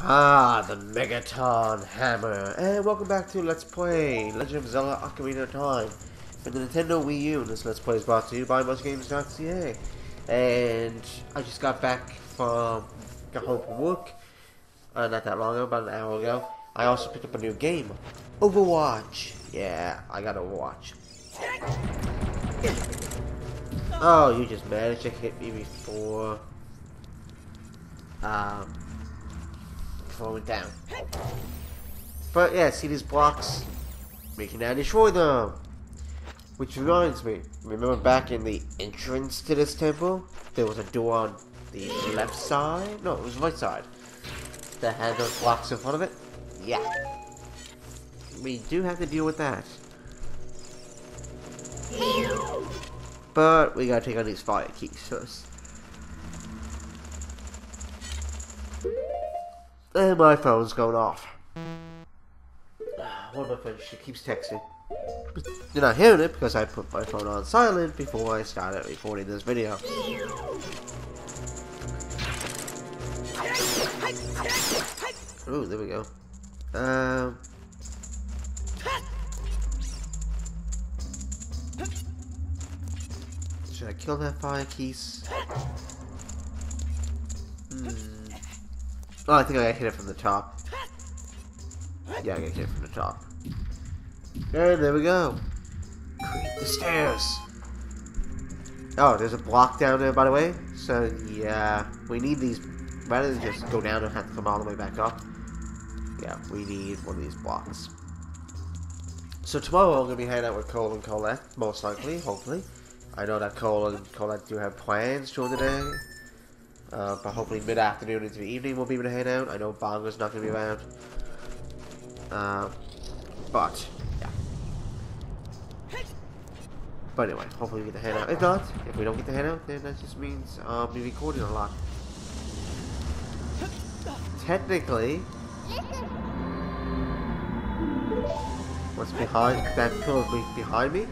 Ah, the Megaton Hammer, and welcome back to Let's Play Legend of Zelda Ocarina of Time for the Nintendo Wii U. This Let's Play is brought to you by MuchGames.ca. And I just got back from, got home from work, uh, not that long ago, about an hour ago. I also picked up a new game, Overwatch. Yeah, I got Overwatch. Oh, you just managed to hit me before, um, went down. But yeah, see these blocks? We can now destroy them. Which reminds me, remember back in the entrance to this temple? There was a door on the left side? No, it was right side. That had those blocks in front of it? Yeah. We do have to deal with that. But we gotta take on these fire Keese first. And my phone's going off. One of my friends, she keeps texting. You're not hearing it because I put my phone on silent before I started recording this video. Ooh, there we go. Um. Should I kill that fire Keese? Hmm. Oh, I think I got hit it from the top. Yeah, I got hit it from the top. And there we go. Creep the stairs. Oh, there's a block down there, by the way. So, yeah, we need these. Rather than just go down and have to come all the way back up. Yeah, we need one of these blocks. So tomorrow I'm going to be hanging out with Cole and Colette, most likely, hopefully. I know that Cole and Colette do have plans during the day. Uh, but hopefully mid-afternoon into the evening we'll be able to hang out. I know Bongo's not going to be around. Uh, but, yeah. But anyway, hopefully we get the hang out. If not, if we don't get the hang out, then that just means I'll be recording a lot. Technically, what's behind that pillar behind me,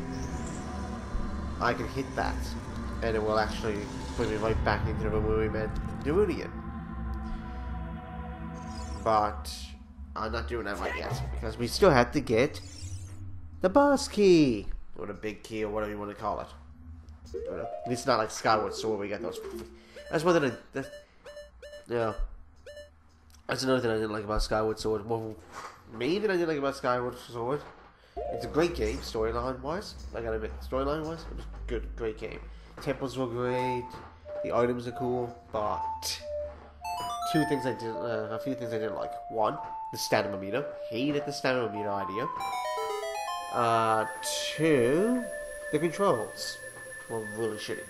I can hit that, and it will actually put me right back into the we meant doing it. But I'm not doing that right yet because we still have to get the boss key or the big key or whatever you want to call it. Uh, at least not like Skyward Sword. We got those. That's one thing. That, yeah. That's another thing I didn't like about Skyward Sword. Well, thing I didn't like about Skyward Sword. It's a great game, storyline wise. I gotta admit, storyline wise, it was a good, great game. Temples were great. The items are cool, but two things I did, uh, a few things I didn't like. One, the stamina meter. Hated the stamina meter idea. Uh, two, the controls were really shitty.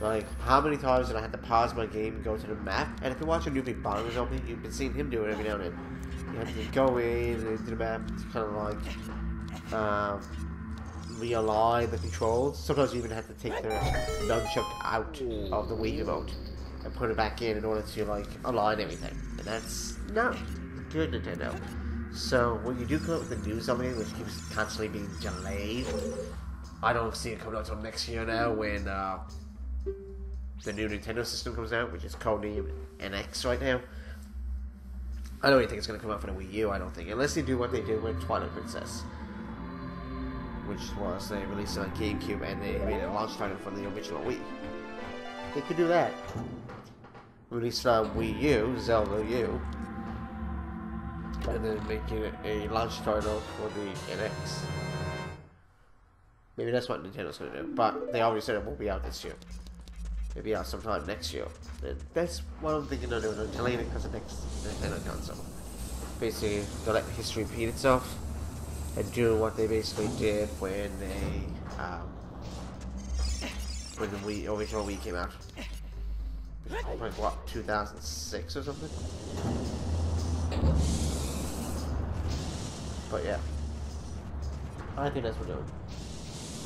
Like, how many times did I have to pause my game and go to the map? And if you watch a newbie Bond or you've been seeing him do it every now and then. You have to go in into the map to kind of like um, realign the controls. Sometimes you even have to take the nunchuck out of the Wii remote and put it back in in order to like align everything. And that's not good, Nintendo. So when you do come up with a new game, which keeps constantly being delayed, I don't see it coming out until next year now when uh, the new Nintendo system comes out, which is codenamed NX right now. I don't even think it's going to come out for the Wii U, I don't think. Unless they do what they did with Twilight Princess. Which was they released on GameCube and they made a launch title for the original Wii. They could do that. Release on Wii U, Zelda U. And then make it a launch title for the NX. Maybe that's what Nintendo's to do. But they already said it won't be out this year. Maybe out sometime next year. And that's what I'm thinking of doing. Delaying it because of next Nintendo console. Basically, to let history repeat itself. And do what they basically did when they, um, when the Wii, original Wii came out. Like, what, 2006 or something? But yeah. I think that's what we're doing.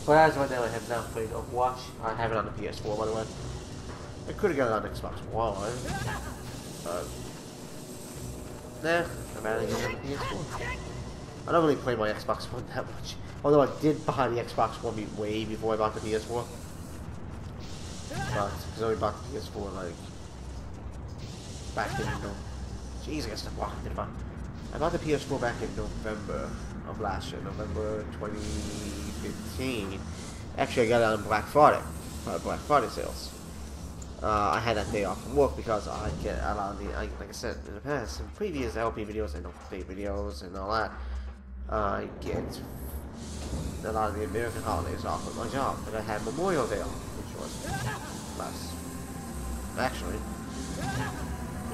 But as right now, I have not played Overwatch. I have it on the PS4, by the way. I could have got it on Xbox One. But... Nah, I'm get it on the PS4. I don't really play my Xbox One that much. Although I did buy the Xbox One way before I bought the PS4. But, because I only bought the PS4 like... Back in, know, Jeez, I guess. I bought the PS4 back in November of last year, November 2015. Actually, I got it on Black Friday, uh, Black Friday sales. Uh, I had that day off from work because I get a lot of the, like I said in the past, in previous LP videos and update videos and all that, I get a lot of the American holidays off of my job. But I had Memorial Day off, which was last, actually,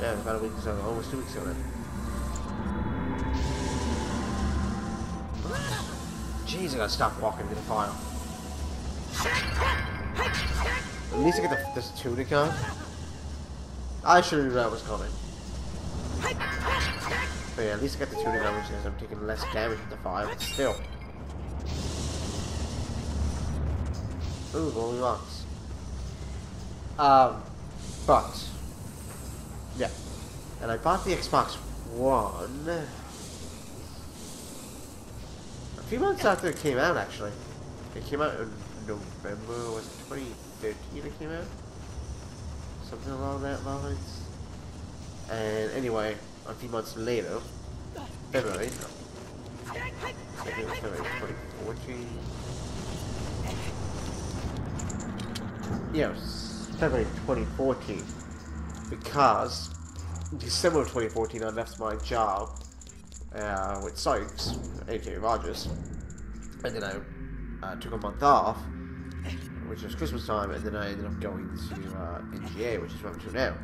yeah, it was about a week ago, almost two weeks ago then. Jeez, I gotta stop walking to the file. At least I get the, this tunic on. I should have knew that was coming. But yeah, at least I got the on, which means I'm taking less damage with the fire, but still. Ooh, rolling rocks. Um, but, yeah. And I bought the Xbox One a few months after it came out, actually. It came out in November, was it 2013 it came out? Something along that lines. Anyway, a few months later, February, was February 2014. Yeah, February 2014. Because December of 2014 I left my job uh, with Sykes, aka Rogers, and then I uh, took a month off, which was Christmas time, and then I ended up going to uh, NGA, which is where I'm to now.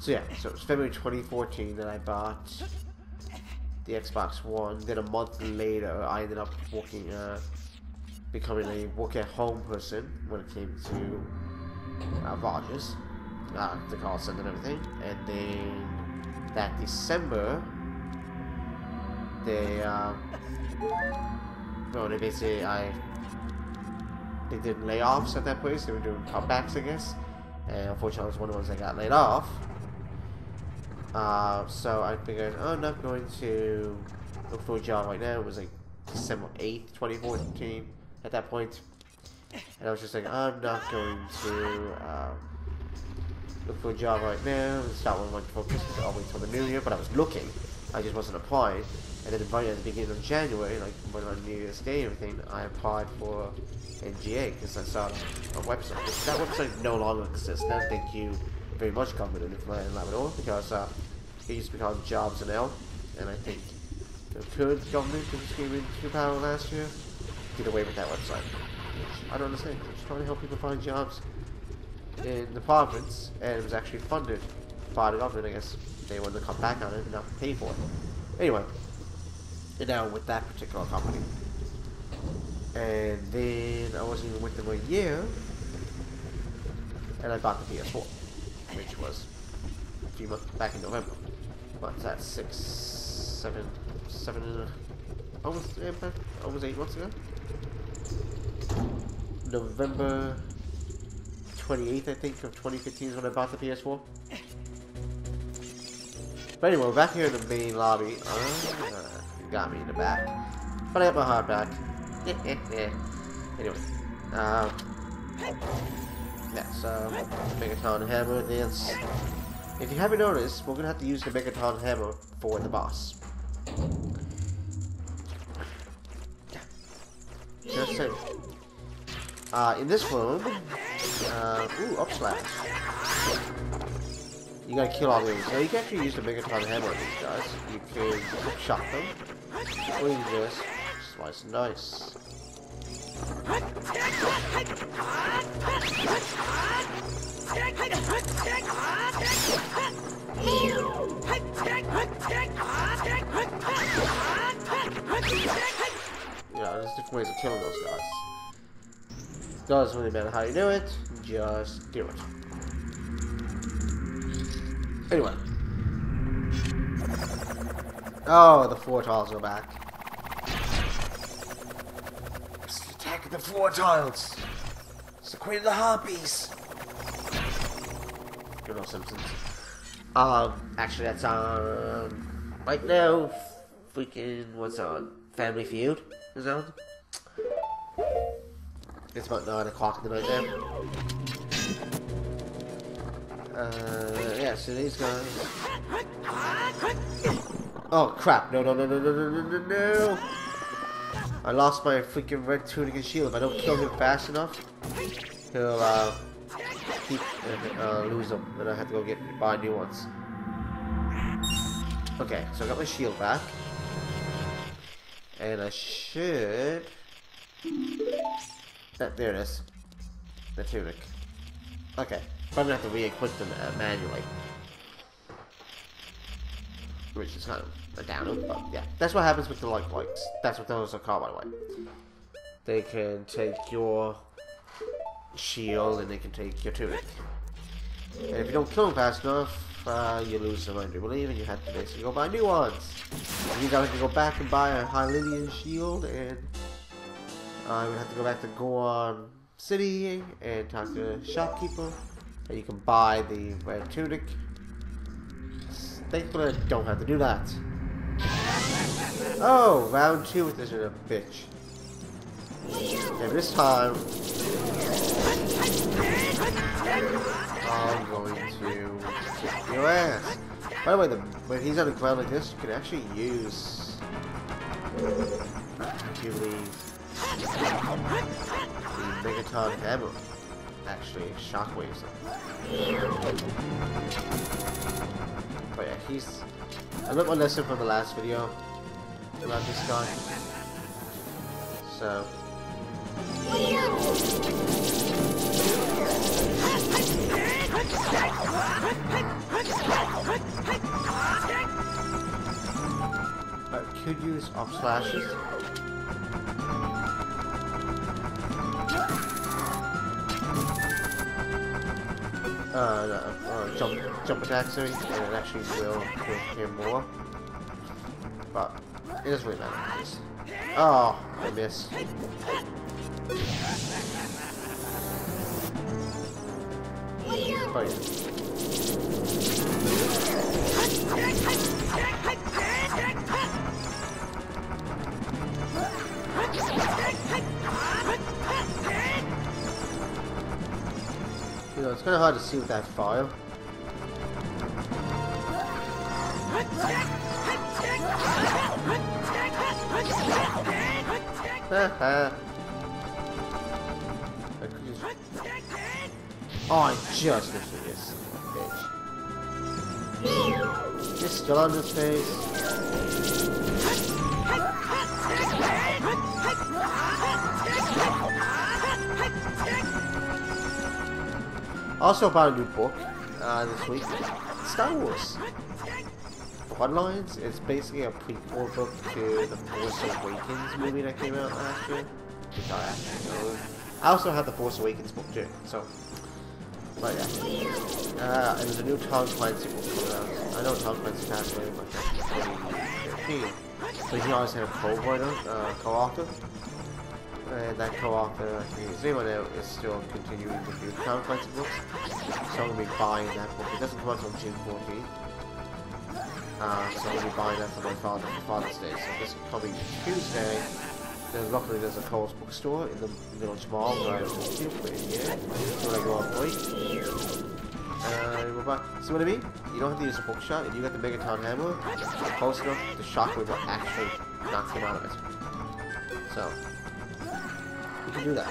So yeah, so it was February 2014 that I bought the Xbox One. Then a month later, I ended up working, uh, becoming a work-at-home person when it came to uh, Rogers, uh, the call center and everything. And then that December, they, um, no, they basically, I, they did layoffs at that place. They were doing cutbacks, I guess. And unfortunately, I was one of the ones that got laid off. Uh, so I figured, oh, I'm not going to look for a job right now. It was like December 8th, 2014 at that point. And I was just like, I'm not going to uh, look for a job right now and start one for Christmas. I'll wait till the new year. But I was looking. I just wasn't applying. And then right at the beginning of January, like when on New Year's Day and everything, I applied for NGA because I saw a website. That website no longer exists. Now thank you very much, government in Labrador, because uh, it used to be called Jobs and L, and I think the current government that came into power last year did away with that website. Which I don't understand. Just trying to help people find jobs in the province, and it was actually funded by the government. I guess they wanted to come back on it and not pay for it. Anyway, and now with that particular company. And then I wasn't even with them a year, and I bought the PS4, which was a few months back in November. What's that? Six, seven, seven and a, almost, almost eight months ago. November 28th, I think, of 2015 is when I bought the PS4. But anyway, back here in the main lobby. Ah, got me in the back. But I got my heart back. anyway. Um, yeah, so, Megaton Hammer is... If you haven't noticed, we're gonna have to use the Megaton Hammer for the boss. Just saying. Uh, in this room, uh, ooh, slash. You gotta kill all these. Now you can actually use the Megaton Hammer on these guys. You can shot them, or you can just slice and dice. Yeah, there's different ways of killing those guys. Doesn't really matter how you do it, just do it. Anyway. Oh, the floor tiles are back. The floor tiles. It's the Queen of the harpies. Good old Simpsons. Um, actually, that's on um, right now. Freaking what's on? Family Feud is on. It's about nine o'clock in the night. Uh, yeah. So these guys. Oh crap! No! No! No! No! No! No! No! no. I lost my freaking red tunic and shield. If I don't kill him fast enough, he'll uh, keep uh, uh, lose them, and I have to go get buy new ones. Okay, so I got my shield back, and I should. Ah, there it is, the tunic. Okay, probably have to re-equip them uh, manually which is kind of a downer, but yeah. That's what happens with the Like Likes. That's what those are called, by the way. They can take your shield and they can take your tunic. And if you don't kill them fast enough, uh, you lose them, I do believe, and you have to basically go buy new ones. And you gotta go back and buy a Hylian shield, and uh, you have to go back to Goron City and talk to the shopkeeper, and you can buy the red tunic Thankfully, I don't have to do that. Oh, round two with this a bitch. And this time, I'm going to kick your ass. By the way, the, when he's on the ground like this, you can actually use Jubilee's the Megaton Hammer. Actually, shockwaves but yeah, he's... Learned my lesson from the last video about this guy. So... I could use up slashes. uh, no, uh, jump, jump attack, sorry, and it actually will kill him more. But, Oh, I missed. Oh You know, it's kind of hard to see with that file. Oh, I just missed this bitch. You're still on this face. Also bought a new book uh, this week. Star Wars. Bloodlines. It's basically a prequel book to the Force Awakens movie that came out last year. Which I actually know. I also have the Force Awakens book too, so. But yeah. Uh, and there's a new Tom Clancy book coming out. I know Tom Clancy passed away, but that's 2015. But he always had a co-writer, uh, co-author and that co-author, Zero now, is still continuing to do Crown Clancy books, so I'm going to be buying that book. It doesn't come out until June 14th. Uh, so I'm going to be buying that for my father for Father's Day. So this coming Tuesday, then luckily there's a Coles bookstore in the village mall where I live here, when I go on. Uh, we're back. See what I mean? You don't have to use a bookshot, If you got the Megaton Hammer, close enough, the shockwave will actually knock him out of it. So, we can do that.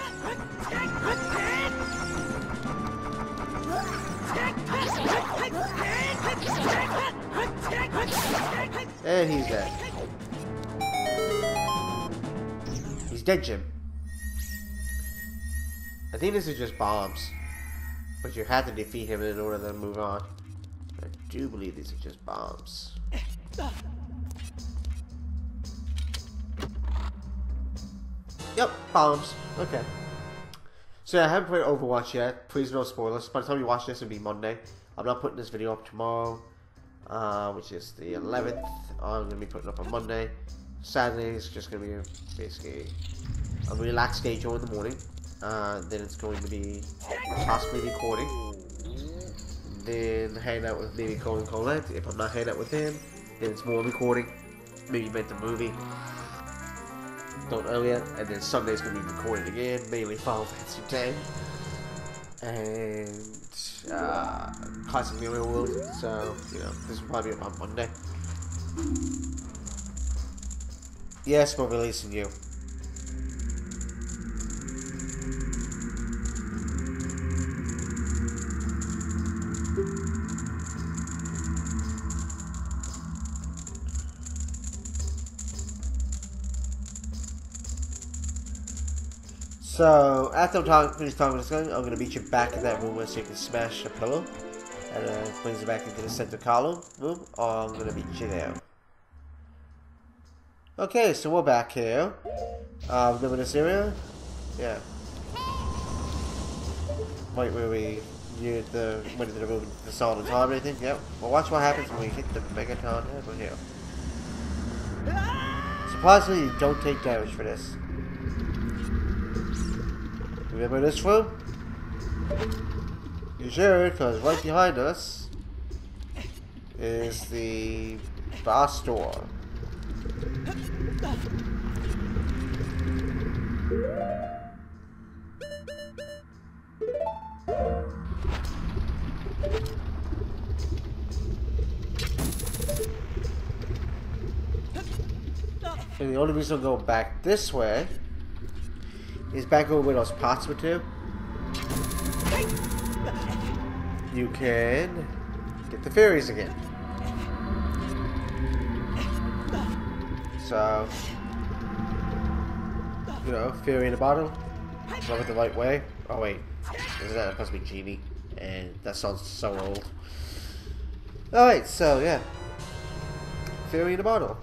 And he's dead. He's dead, Jim. I think this is just bombs. But you have to defeat him in order to move on. I do believe these are just bombs. Yep, bombs. Okay. So yeah, I haven't played Overwatch yet. Please no spoilers. By the time you watch this, it'll be Monday. I'm not putting this video up tomorrow, uh, which is the 11th. I'm going to be putting it up on Monday. Saturday is just going to be basically a relaxed schedule in the morning. Uh, then it's going to be possibly recording. Then hang out with maybe Colin Colette. If I'm not hanging out with him, then it's more recording. Maybe rent a movie done earlier, and then Sunday's going to be recorded again, mainly Final Fantasy X, and uh, Classic Mirror World, so, you know, this will probably be on Monday. Yes, we're releasing you. So, after I'm talking, finish talking this gun, I'm going to beat you back in that room where so you can smash a pillow. And then uh, brings you back into the center column room, or I'm going to beat you there. Okay, so we're back here. Um, remember this area? Yeah. Right where we near the went into the room the solid time and everything. Yep. Well watch what happens when we hit the Megaton over here. Surprisingly you don't take damage for this. Remember this room? You should, because right behind us is the boss door. And the only reason to go back this way is back over where those pots were to. You can get the fairies again. So, you know, fairy in a bottle. Rub it the right way. Oh wait, isn't that supposed to be genie? And that sounds so old. Alright, so yeah. Fairy in a bottle.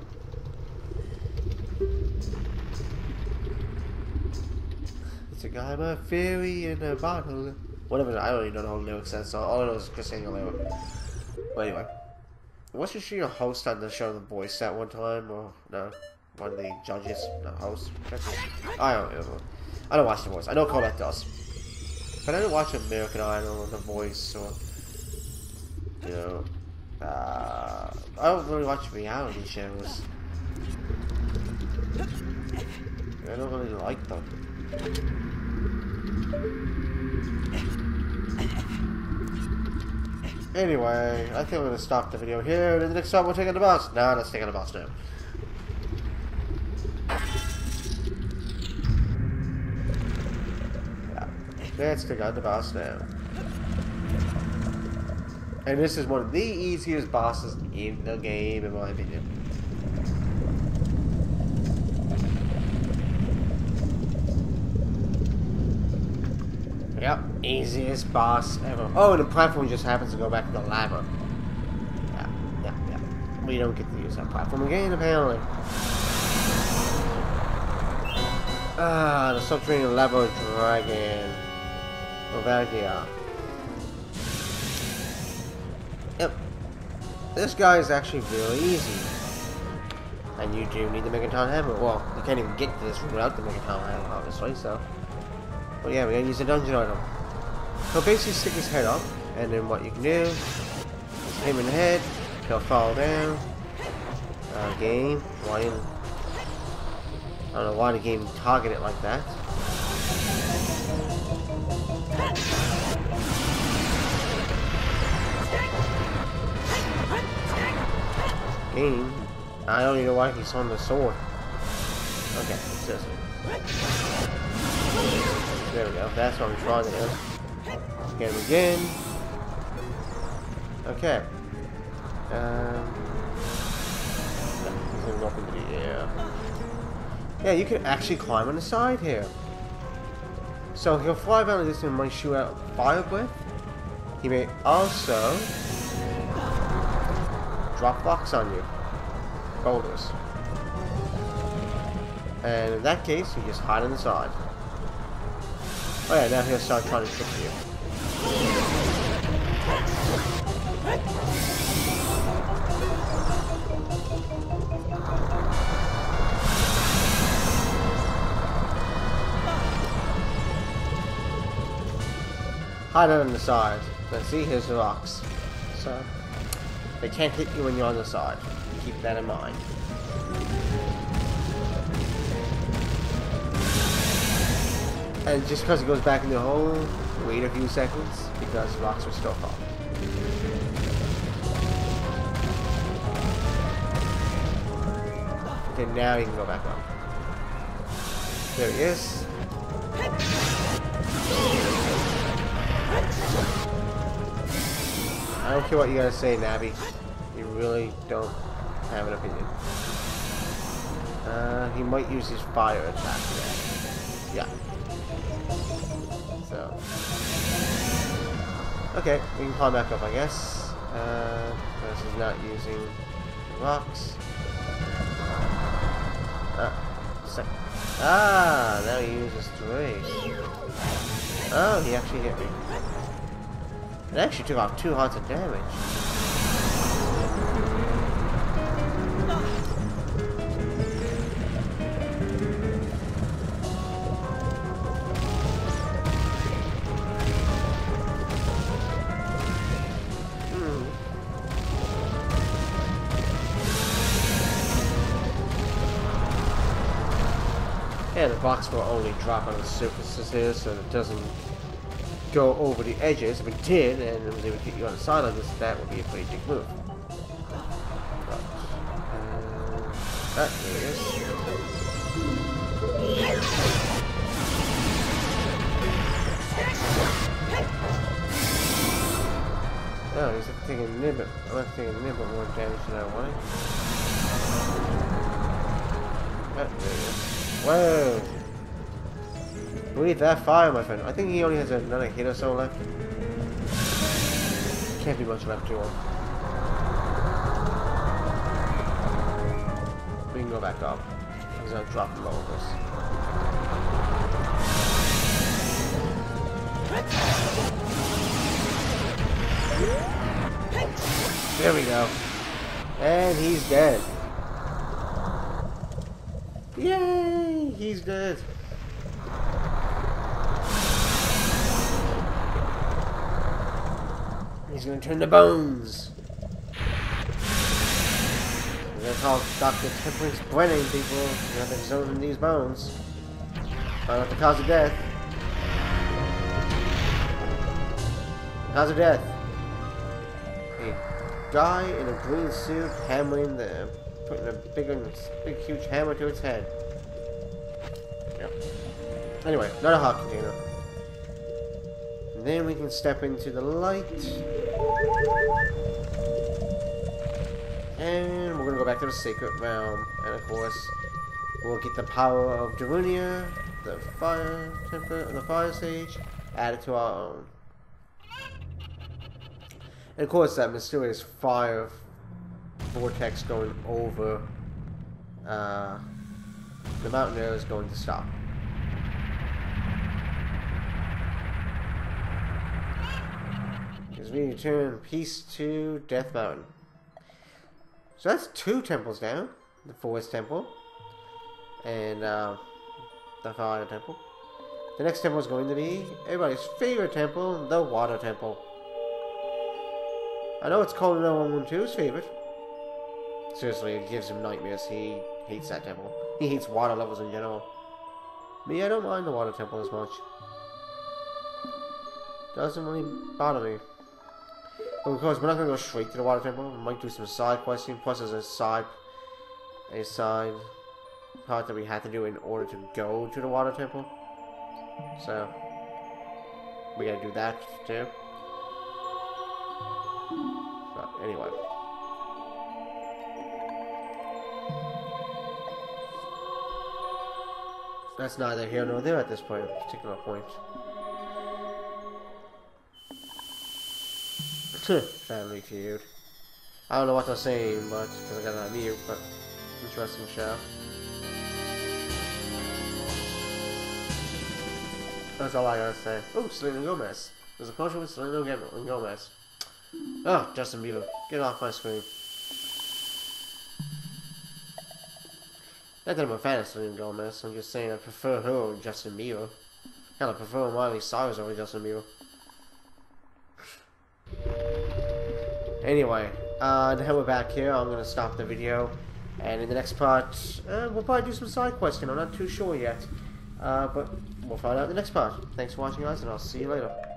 I'm a fairy in a bottle. Whatever, I don't even know the whole lyrics, so all I know is just saying a lyric. But anyway. Wasn't she a host on the show The Voice at one time? Or no? One of the judges? No, host? I don't know. I don't watch The Voice. I know Colette does. But I don't watch American Idol or The Voice or, you know, uh, I don't really watch reality shows. I don't really like them. Anyway, I think we're going to stop the video here, and the next time we're taking the boss. No, let's take the boss now. Let's take on the boss now. And this is one of the easiest bosses in the game, in my opinion. Yep, easiest boss ever. Oh, and the platform just happens to go back to the lava. Yeah, yeah, yeah. We don't get to use that platform again, apparently. Ah, the subterranean lava dragon. Volvagia. Yep. This guy is actually really easy. And you do need the Megaton Hammer. Well, you can't even get to this without the Megaton Hammer, obviously, so... But yeah, we're gonna use a dungeon item. So basically stick his head up, and then what you can do is him in the head, he'll fall down. Uh, game, why I don't know why the game targeted it like that. Game, I don't even know why he's on the sword. Okay, seriously. There we go. That's what I'm trying to do. Get him again. Okay. Um, he's gonna up into the air. Yeah, you can actually climb on the side here. So he'll fly around this and might shoot out fire breath. He may also drop blocks on you. Boulders. And in that case, you just hide on the side. Oh yeah, now he'll start trying to trick you. Hide on the side. Let's see, here's the rocks. So, they can't hit you when you're on the side. Keep that in mind. And just because it goes back in the hole, wait a few seconds because rocks are still falling. Okay, now he can go back up. There he is. I don't care what you gotta say, Navi. You really don't have an opinion. Uh, he might use his fire attack. Yeah. Okay, we can climb back up, I guess. Uh, because he's not using rocks. Ah, ah, now he uses three. Oh, he actually hit me. It actually took off two hearts of damage. Yeah, the box will only drop on the surfaces here so it doesn't go over the edges. If it did, and they would get you on the side of this, that would be a pretty big move. But, uh, it is. Oh, he's taking a little bit, I'm not taking bit more damage than I wanted. Ah, there Whoa! Breathe that fire, my friend. I think he only has another hit or so left. Can't be much left to him. We can go back up. He's gonna drop of this. There we go. And he's dead. Yay! He's dead. He's gonna turn to bones. That's how Dr. Temperance Brennan people you have to zone these bones. Find out the cause of death. Cause of death. A guy in a green suit hammering the putting a big, big, huge hammer to its head. Yep. Anyway, not a heart container. And then we can step into the light. And we're gonna go back to the Sacred Realm. And of course, we'll get the power of Darunia, the Fire Temper, the Fire Sage, added to our own. And of course, that mysterious fire vortex going over uh, the mountain air is going to stop. Because we return peace to Death Mountain. So that's two temples down. The Forest Temple. And uh, the Fire Temple. The next temple is going to be everybody's favorite temple, the Water Temple. I know it's called no one two's favorite. Seriously, it gives him nightmares. He hates that temple. He hates water levels in general. Me, I don't mind the water temple as much. Doesn't really bother me. But of course, we're not going to go straight to the water temple. We might do some side questing. Plus, there's a side, a side part that we have to do in order to go to the water temple. So, we gotta do that too. But anyway. That's neither here nor there at this point, particular point. Family feud. I don't know what they're saying, but because I got on mute, but interesting show. That's all I gotta say. Oh, Selena Gomez. There's a potion with Selena Gomez. Oh, Justin Bieber. Get off my screen. Not that I'm a fan of Selena Gomez, I'm just saying I prefer her over Justin Bieber. Hell, I prefer Miley Cyrus over Justin Bieber. Anyway, uh, now we're back here, I'm gonna stop the video. And in the next part, uh, we'll probably do some side questing, I'm not too sure yet. Uh, but we'll find out in the next part. Thanks for watching guys, and I'll see you later.